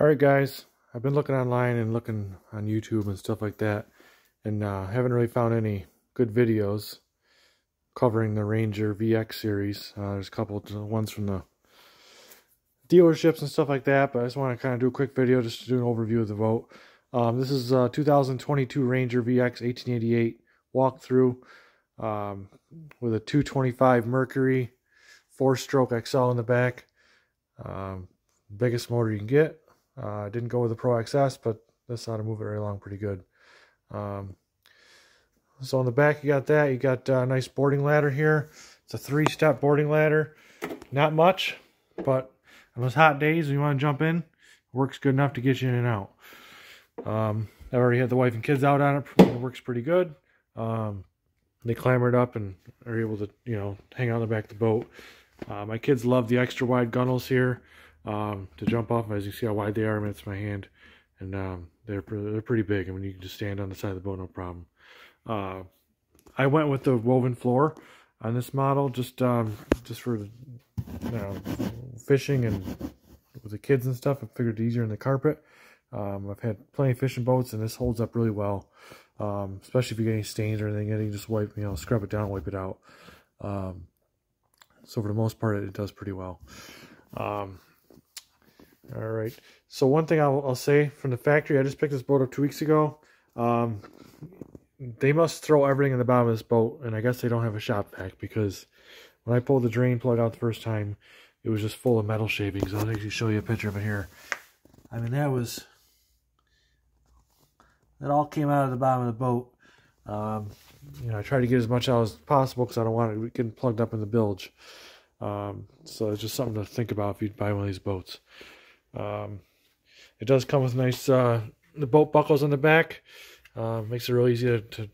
Alright guys, I've been looking online and looking on YouTube and stuff like that and uh, haven't really found any good videos covering the Ranger VX series. Uh, there's a couple ones from the dealerships and stuff like that, but I just want to kind of do a quick video just to do an overview of the boat. Um, this is a 2022 Ranger VX 1888 walkthrough um, with a 225 Mercury, four-stroke XL in the back. Um, biggest motor you can get. Uh, didn't go with the Pro XS, but this ought to move it right along pretty good. Um, so on the back, you got that. You got a nice boarding ladder here. It's a three-step boarding ladder. Not much, but on those hot days, you want to jump in, works good enough to get you in and out. Um, I already had the wife and kids out on it. It works pretty good. Um, they clambered up and are able to, you know, hang out on the back of the boat. Uh, my kids love the extra wide gunnels here um, to jump off. As you see how wide they are, it's my hand. And um, they're, they're pretty big. I mean, you can just stand on the side of the boat, no problem. Uh, I went with the woven floor on this model just um, just for you know, fishing and with the kids and stuff. I figured easier in the carpet. Um, I've had plenty of fishing boats, and this holds up really well. Um, especially if you get any stains or anything, you can just wipe, you know, scrub it down, wipe it out. Um, so for the most part, it, it does pretty well. All right. So one thing I'll, I'll, say from the factory, I just picked this boat up two weeks ago. Um, they must throw everything in the bottom of this boat, and I guess they don't have a shop vac because when I pulled the drain plug out the first time, it was just full of metal shavings. I'll actually show you a picture of it here. I mean, that was that all came out of the bottom of the boat. Um, you know, I tried to get as much out as possible because I don't want it getting plugged up in the bilge. Um, so it's just something to think about if you buy one of these boats. Um, it does come with nice uh, the boat buckles on the back. Uh, makes it real easy to, to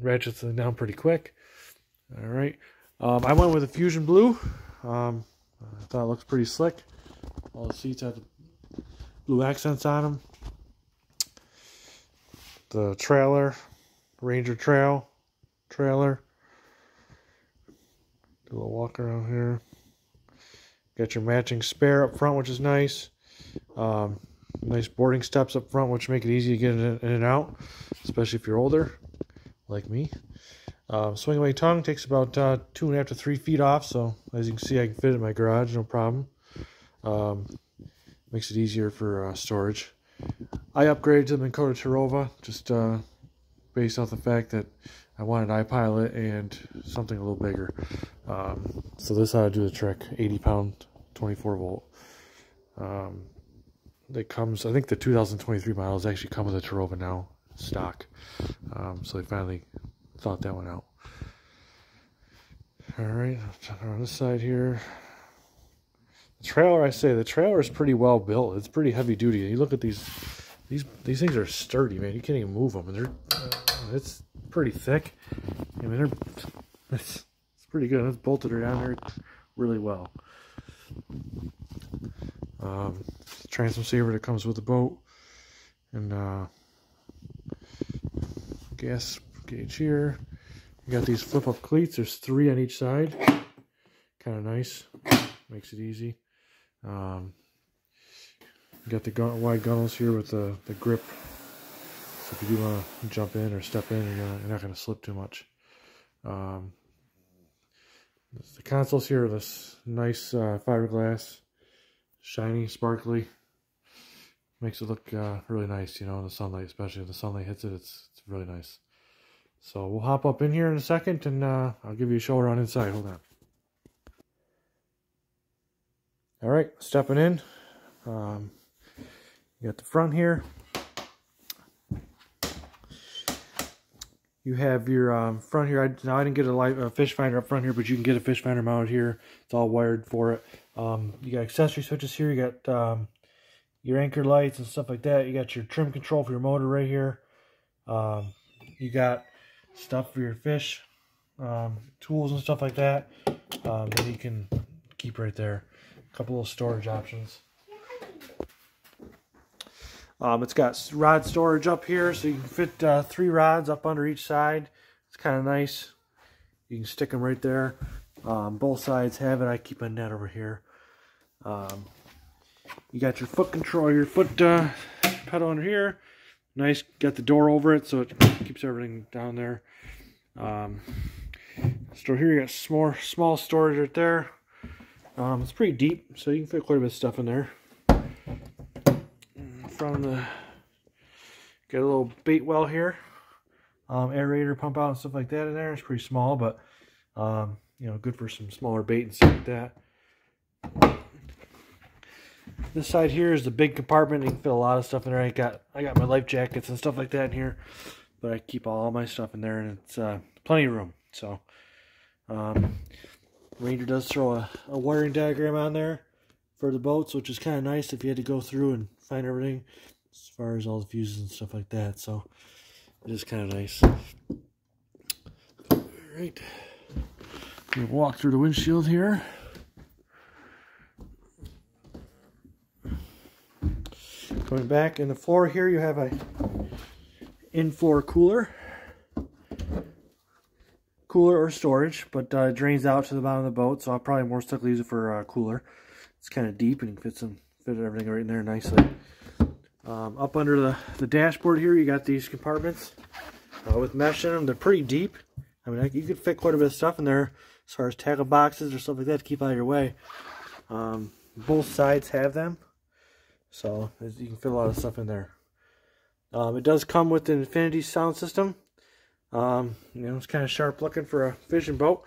ratchet them down pretty quick. All right. Um, I went with a Fusion Blue. Um, I thought it looks pretty slick. All the seats have the blue accents on them. The trailer, Ranger Trail trailer. Do a little walk around here. Got your matching spare up front, which is nice. Um, nice boarding steps up front, which make it easy to get in, and out, especially if you're older, like me. Um, swing away tongue takes about uh, two and a half to three feet off, so as you can see, I can fit it in my garage, no problem. Um, makes it easier for uh, storage. I upgraded to the Minn Kota Terrova, just uh, based off the fact that I wanted iPilot and something a little bigger. Um, so this ought to do the trick, 80 pound, 24 volt. Um, it comes, I think the 2023 models actually come with a Terrova now, stock. Um, so they finally thought that one out. All right, on this side here. The trailer, I say, the trailer is pretty well built. It's pretty heavy duty. You look at these, these these things are sturdy, man. You can't even move them, and they're uh, it's pretty thick. I mean, they're it's, it's pretty good. It's bolted around there really well. Um, transom saver that comes with the boat, and uh, gas gauge here. You got these flip-up cleats. There's three on each side. Kind of nice. Makes it easy. Um, got the gun wide gunnels here with the, the grip. So if you do want to jump in or step in, you're, gonna, you're not going to slip too much. Um, the consoles here are this nice uh, fiberglass shiny, sparkly. Makes it look uh, really nice, you know, in the sunlight, especially if the sunlight hits it, it's, it's really nice. So we'll hop up in here in a second and uh, I'll give you a show around inside. Hold on. All right, stepping in. Um, you got the front here. You have your um, front here. I, now I didn't get a, light, a fish finder up front here, but you can get a fish finder mounted here. It's all wired for it. Um, you got accessory switches here. You got um, your anchor lights and stuff like that. You got your trim control for your motor right here. Um, you got stuff for your fish, um, tools and stuff like that um, that you can keep right there. A couple of storage options. Um, it's got rod storage up here, so you can fit uh, three rods up under each side. It's kind of nice. You can stick them right there. Um, both sides have it. I keep a net over here. Um, You got your foot control, your foot uh, pedal under here. Nice, got the door over it so it keeps everything down there. Um, store here, you got small, small storage right there. Um, it's pretty deep, so you can fit quite a bit of stuff in there. From the, get a little bait well here. Um, aerator pump out and stuff like that in there. It's pretty small, but um, you know, good for some smaller bait and stuff like that. This side here is the big compartment. You can fit a lot of stuff in there. I got I got my life jackets and stuff like that in here, but I keep all my stuff in there, and it's uh, plenty of room. So, um, Ranger does throw a, a wiring diagram on there for the boats, which is kind of nice if you had to go through and find everything as far as all the fuses and stuff like that. So, it is kind of nice. All right, we'll walk through the windshield here. Going back in the floor here, you have a in-floor cooler. Cooler or storage, but uh, drains out to the bottom of the boat, so I'll probably more stuff use it for uh, cooler. It's kind of deep and you can fit some fit everything right in there nicely. Um, up under the, the dashboard here, you got these compartments uh, with mesh in them. They're pretty deep. I mean, you could fit quite a bit of stuff in there as far as tackle boxes or stuff like that to keep out of your way. Um, both sides have them. So you can fit a lot of stuff in there. Um, it does come with an Infinity sound system. Um, you know, it's kind of sharp looking for a fishing boat.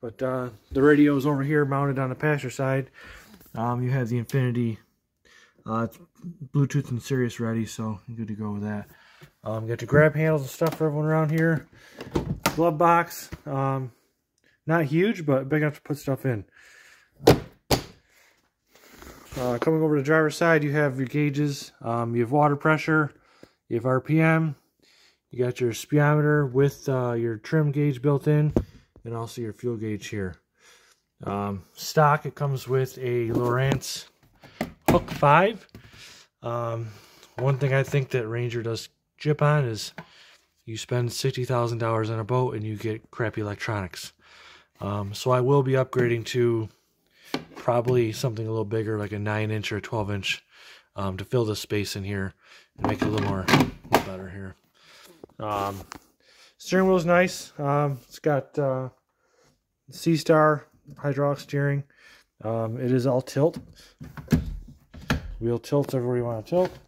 But uh, the radio is over here mounted on the passenger side. Um, you have the Infinity uh, Bluetooth and Sirius ready, so you're good to go with that. Um, got your grab handles and stuff for everyone around here. Glove box. Um, not huge, but big enough to put stuff in. Uh, coming over to the driver's side, you have your gauges. Um, you have water pressure. You have RPM. You got your speedometer with uh, your trim gauge built in. And also your fuel gauge here. Um, stock, it comes with a Lowrance Hook 5. Um, one thing I think that Ranger does jip on is you spend $60,000 on a boat and you get crappy electronics. Um, so I will be upgrading to probably something a little bigger, like a 9 inch or 12 inch, um, to fill the space in here and make it a little more better here. Um, steering wheel is nice. Um, it's got uh, SeaStar hydraulic steering. Um, it is all tilt. Wheel tilts everywhere you want to tilt.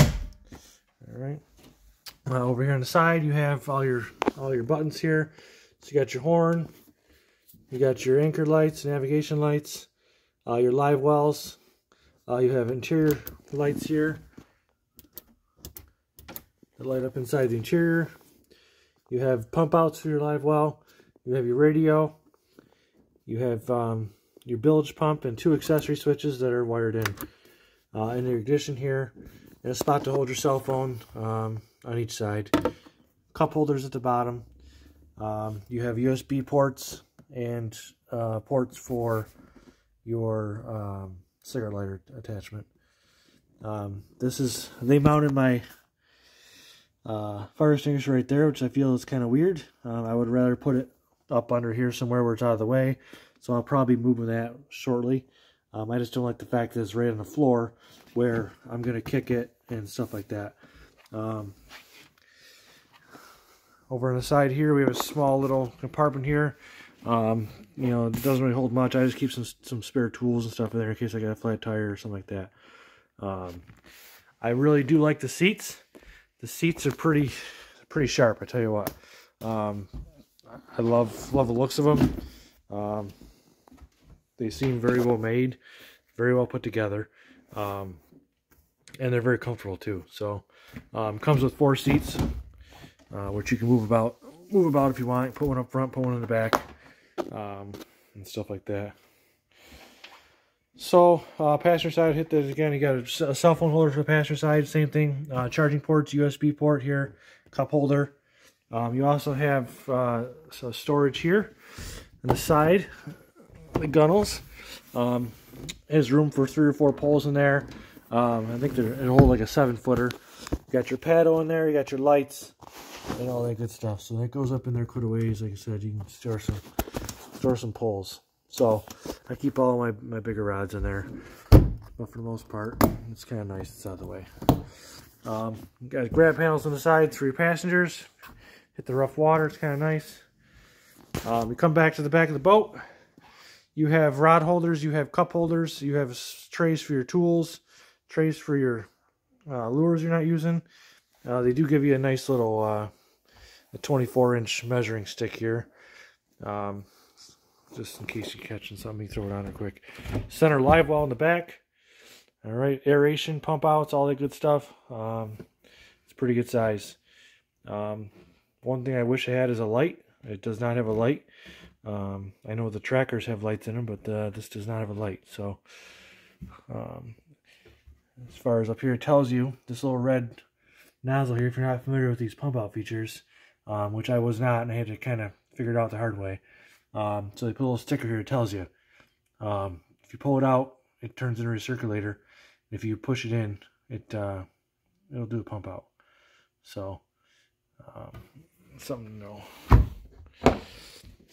All right. Uh, over here on the side, you have all your all your buttons here. So you got your horn, you got your anchor lights, navigation lights, uh, your live wells. Uh, you have interior lights here that light up inside the interior. You have pump outs for your live well. You have your radio. You have um, your bilge pump and two accessory switches that are wired in. Uh, in ignition here, and a spot to hold your cell phone um, on each side. Cup holders at the bottom. Um, you have USB ports and uh, ports for your um, cigarette lighter attachment. Um, this is, they mounted my uh, fire extinguisher right there, which I feel is kind of weird. Um, I would rather put it up under here somewhere where it's out of the way. So I'll probably move that shortly. Um, I just don't like the fact that it's right on the floor where I'm going to kick it and stuff like that. Um, over on the side here, we have a small little compartment here. Um, you know, it doesn't really hold much. I just keep some some spare tools and stuff in there in case I got a flat tire or something like that. Um, I really do like the seats. The seats are pretty pretty sharp. I tell you what. Um, I love love the looks of them. Um, they seem very well made, very well put together, um, and they're very comfortable too. So, um, comes with four seats, uh, which you can move about move about if you want. Put one up front, put one in the back um, and stuff like that. So, uh, passenger side, hit that again. You got a, a, cell phone holder for the passenger side, same thing. Uh, charging ports, USB port here, cup holder. Um, you also have uh, so storage here on the side, the gunnels. Um, has room for three or four poles in there. Um, I think they're hold like a seven footer. You got your paddle in there, you got your lights, and all that good stuff. So that goes up in there quite a ways. Like I said, you can store some store some poles. So I keep all my, my bigger rods in there. but for the most part, it's kind of nice. It's out of the way. Um, got grab panels on the sides for your passengers. Hit the rough water. It's kind of nice. Um, we come back to the back of the boat. You have rod holders. You have cup holders. You have trays for your tools. Trays for your uh, lures you're not using. Uh, they do give you a nice little uh, a 24 inch measuring stick here. Um, just in case you're catching something, throw it on there quick. Center live well in the back. All right, aeration, pump outs, all that good stuff. Um, it's pretty good size. Um, one thing I wish I had is a light. It does not have a light. Um, I know the trackers have lights in them, but uh, this does not have a light. So, um, as far as up here, it tells you this little red nozzle here, if you're not familiar with these pump out features, um, which I was not, and I had to kind of figure it out the hard way. Um, so they put a little sticker here It tells you. Um, if you pull it out, it turns into a recirculator. If you push it in, it uh, it'll do a pump out. So um, something to know.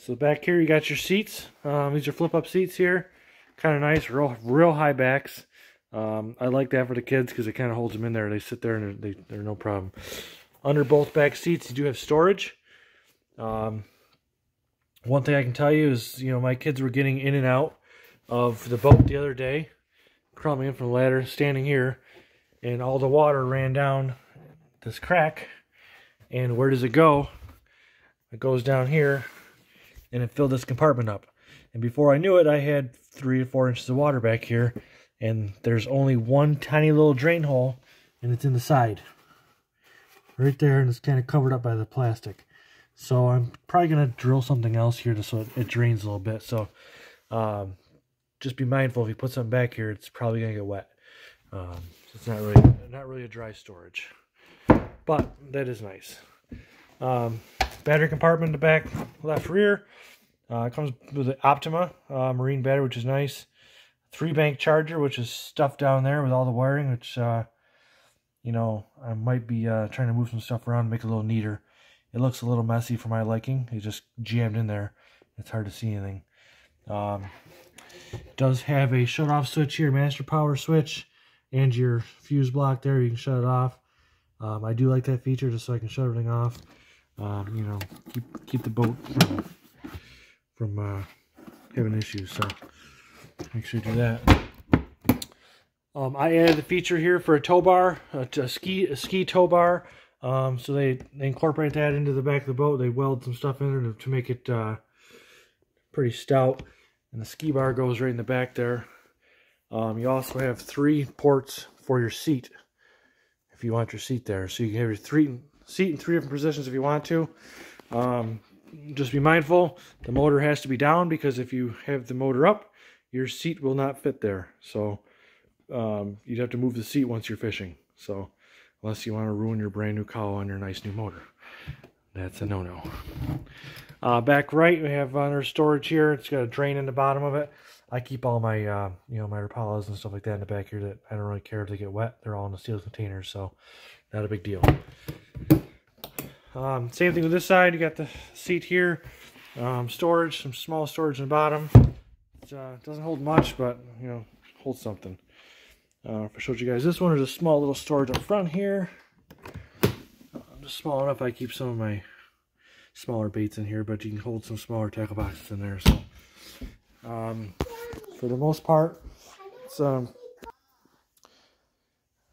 So back here you got your seats. Um, these are flip up seats here. Kind of nice, real real high backs. Um, I like that for the kids because it kind of holds them in there. They sit there and they're, they, they're no problem. Under both back seats, you do have storage. Um, one thing I can tell you is, you know, my kids were getting in and out of the boat the other day, crawling in from the ladder, standing here, and all the water ran down this crack. And where does it go? It goes down here, and it filled this compartment up. And before I knew it, I had three to four inches of water back here, and there's only one tiny little drain hole, and it's in the side. Right there, and it's kind of covered up by the plastic. So I'm probably going to drill something else here just so it, it drains a little bit. So um, just be mindful if you put something back here, it's probably going to get wet. Um, it's not really not really a dry storage, but that is nice. Um, battery compartment in the back left rear. Uh, comes with the Optima uh, marine battery, which is nice. Three bank charger, which is stuffed down there with all the wiring, which, uh, you know, I might be uh, trying to move some stuff around, make it a little neater. It looks a little messy for my liking. It just jammed in there. It's hard to see anything. Um, does have a shut off switch here, master power switch, and your fuse block there. You can shut it off. Um, I do like that feature just so I can shut everything off. Um, you know, keep keep the boat from, from uh, having issues. So make sure you do that. Um, I added the feature here for a tow bar, a, a ski a ski tow bar. Um, so they, they incorporate that into the back of the boat. They weld some stuff in there to, to make it uh, pretty stout. And the ski bar goes right in the back there. Um, you also have three ports for your seat if you want your seat there. So you can have your three seat in three different positions if you want to. Um, just be mindful, the motor has to be down because if you have the motor up, your seat will not fit there. So um, you'd have to move the seat once you're fishing. So unless you want to ruin your brand new cowl on your nice new motor. That's a no-no. Uh, back right, we have under storage here. It's got a drain in the bottom of it. I keep all my, uh, you know, my Rapalas and stuff like that in the back here that I don't really care if they get wet. They're all in the steel containers, so not a big deal. Um, same thing with this side. You got the seat here. Um, storage, some small storage in the bottom. It uh, doesn't hold much, but, you know, holds something. Uh, if I showed you guys this one, there's a small little storage up front here. Uh, just small enough I keep some of my smaller baits in here, but you can hold some smaller tackle boxes in there. So, um, for the most part, it's um,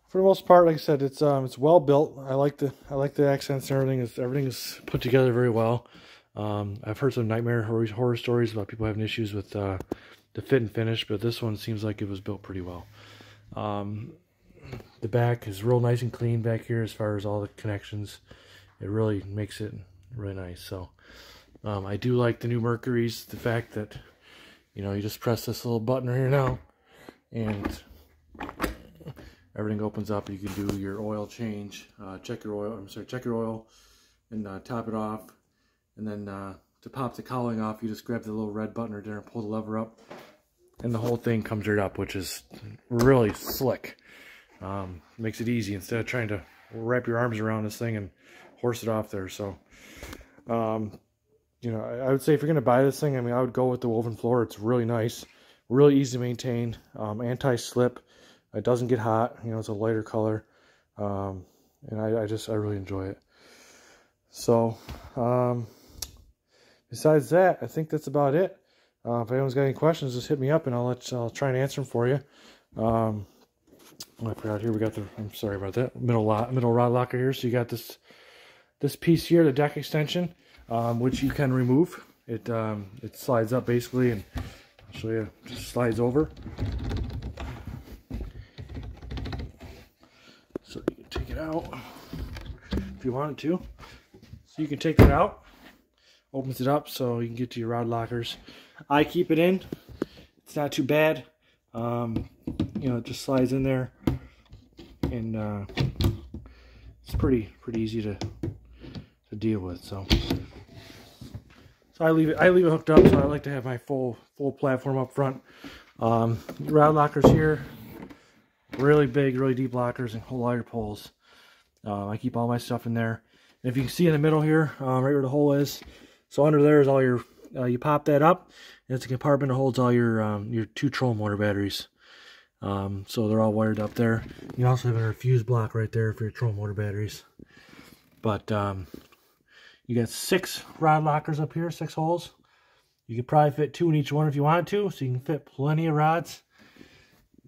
for the most part, like I said, it's um, it's well built. I like the I like the accents and everything. Is everything is put together very well. Um, I've heard some nightmare horror, stories about people having issues with uh, the fit and finish, but this one seems like it was built pretty well. Um, the back is real nice and clean back here as far as all the connections. It really makes it really nice. So um, I do like the new Mercury's. The fact that, you know, you just press this little button right here now and everything opens up. You can do your oil change, uh, check your oil, I'm sorry, check your oil and uh, top it off. And then uh, to pop the cowling off, you just grab the little red button right there and pull the lever up and the whole thing comes right up, which is really slick. Um, makes it easy instead of trying to wrap your arms around this thing and horse it off there. So, um, you know, I, I, would say if you're going to buy this thing, I mean, I would go with the woven floor. It's really nice. really easy to maintain, um, anti-slip. It doesn't get hot. You know, it's a lighter color, um, and I, I, just I really enjoy it. So, um, besides that, I think that's about it. Uh, if anyone's got any questions, just hit me up and I'll let I'll try and answer them for you. Um, I forgot here we got the I'm sorry about that middle lot middle rod locker here. So you got this this piece here, the deck extension, um, which you can remove. It um, it slides up basically, and I'll show you. Just slides over. So you can take it out if you wanted to. So you can take that out. Opens it up so you can get to your rod lockers. I keep it in. It's not too bad. Um, you know, it just slides in there, and uh, it's pretty pretty easy to to deal with. So, so I leave it I leave it hooked up. So I like to have my full full platform up front. Um, rod lockers here, really big, really deep lockers, and whole wire poles. Uh, I keep all my stuff in there. And if you can see in the middle here, uh, right where the hole is, so under there is all your, uh, you pop that up, and it's a compartment that holds all your um, your two trolling motor batteries. Um, so they're all wired up there. You also have a fuse block right there for your trolling motor batteries. But um, you got six rod lockers up here, six holes. You could probably fit two in each one if you wanted to, so you can fit plenty of rods.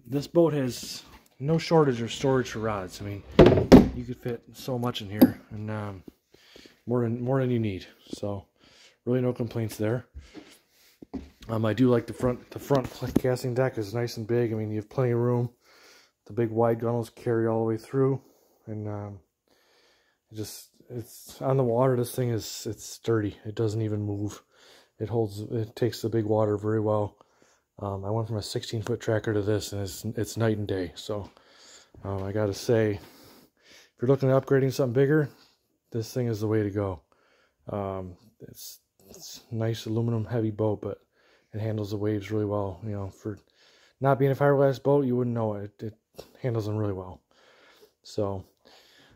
This boat has no shortage of storage for rods. I mean, you could fit so much in here, and um, more than more than you need. So, really, no complaints there. Um, I do like the front the front casting deck is nice and big. I mean, you have plenty of room. The big wide gunnels carry all the way through, and um, it just it's on the water. This thing is it's sturdy. It doesn't even move. It holds. It takes the big water very well. Um, I went from a 16 foot tracker to this, and it's it's night and day. So um, I got to say, you're looking at upgrading something bigger, this thing is the way to go. Um, it's it's nice aluminum heavy boat, but it handles the waves really well. You know, for not being a fiberglass boat, you wouldn't know it. It handles them really well. So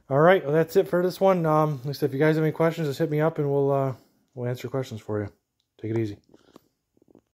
all right, well, that's it for this one. Um, if you guys have any questions, just hit me up and we'll uh, we'll answer questions for you. Take it easy.